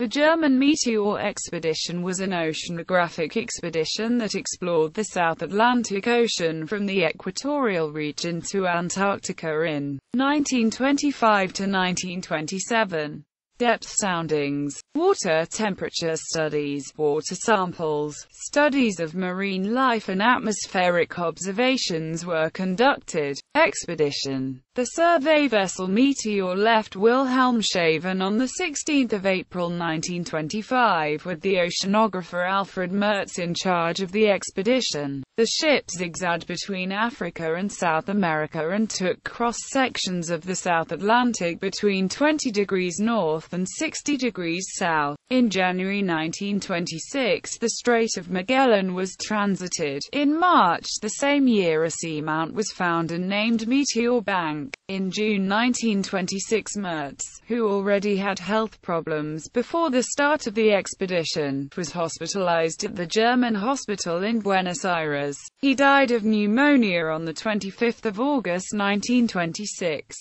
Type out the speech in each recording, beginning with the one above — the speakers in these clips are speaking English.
The German Meteor expedition was an oceanographic expedition that explored the South Atlantic Ocean from the equatorial region to Antarctica in 1925 to 1927 depth soundings, water temperature studies, water samples, studies of marine life and atmospheric observations were conducted. Expedition The survey vessel Meteor left Wilhelmshaven on 16 April 1925 with the oceanographer Alfred Merz in charge of the expedition. The ship zigzagged between Africa and South America and took cross-sections of the South Atlantic between 20 degrees north and 60 degrees south. In January 1926 the Strait of Magellan was transited. In March the same year a seamount was found and named Meteor Bank. In June 1926 Merz, who already had health problems before the start of the expedition, was hospitalized at the German hospital in Buenos Aires. He died of pneumonia on 25 August 1926.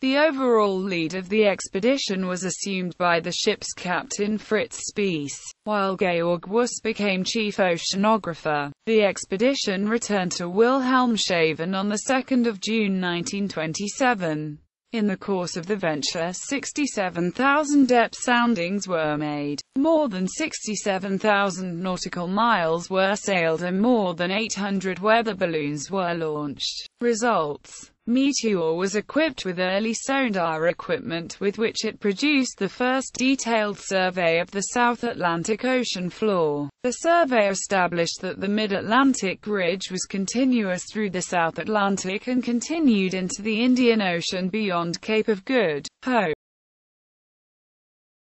The overall lead of the expedition was assumed by the ship's captain Fritz Spiess, while Georg Wüst became chief oceanographer. The expedition returned to Wilhelmshaven on 2 June 1927. In the course of the venture 67,000 depth soundings were made, more than 67,000 nautical miles were sailed and more than 800 weather balloons were launched. Results Meteor was equipped with early sonar equipment with which it produced the first detailed survey of the South Atlantic Ocean floor. The survey established that the Mid-Atlantic Ridge was continuous through the South Atlantic and continued into the Indian Ocean beyond Cape of Good Hope.